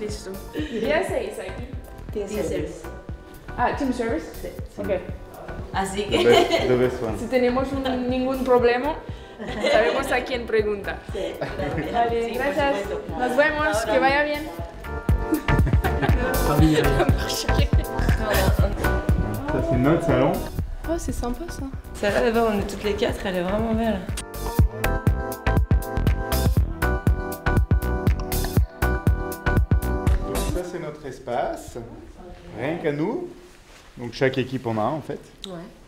listo. ¿Qué hacéis aquí? T-Service. Ah, Team Service? Ok. Así The que. best, the best one. Si tenemos un- ningún problema, sabemos a quién pregunta. Sí, gracias. Vale, Sí, gracias. Nos vemos, Ahora. que vaya bien. Ça, c'est notre salon. Oh, c'est sympa ça. Celle-là, d'abord, on est toutes les quatre, elle est vraiment belle. Notre espace. Rien qu'à nous. Donc chaque équipe en a un en fait.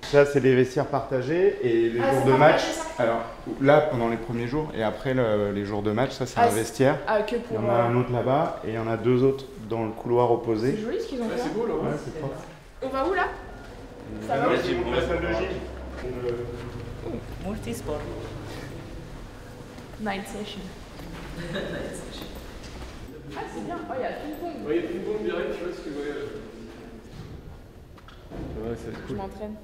Ça, c'est les vestiaires partagés et les jours de match. Alors là, pendant les premiers jours et après le- les jours de match, ça, c'est Ah, un vestiaire. Ah, que Il y en a un euh, autre là-bas et il y en a deux autres dans le couloir opposé. C'est joli ce qu'ils ont fait. beau là. Ouais, c'est propre. On va où là? Ça va la salle de gym. Multisport. Night session. Ah, c'est bien. Oh, il y a ping-pong. Ouais, une bombe direct, tu vois ce que ouais. Ouais, c'est Je cool. m'entraîne.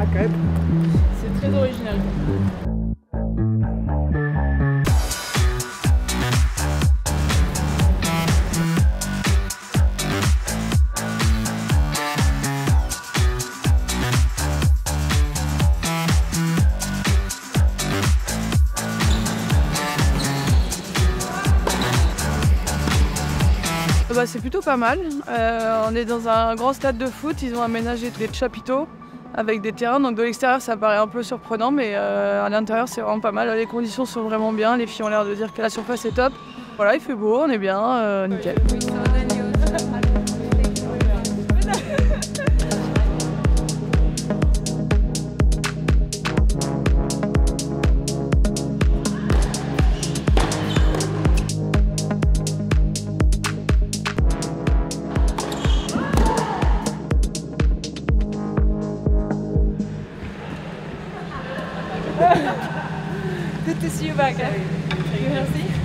Ah, quand même. C'est très original. Bah, c'est plutôt pas mal. Euh, on est dans un grand stade de foot, ils ont aménagé des chapiteaux avec des terrains, donc de l'extérieur ça paraît un peu surprenant, mais euh, à l'intérieur c'est vraiment pas mal. Les conditions sont vraiment bien, les filles ont l'air de dire que la surface est top. Voilà, il fait beau, on est bien, euh, nickel. Good to see you back. Eh? Hein? Merci.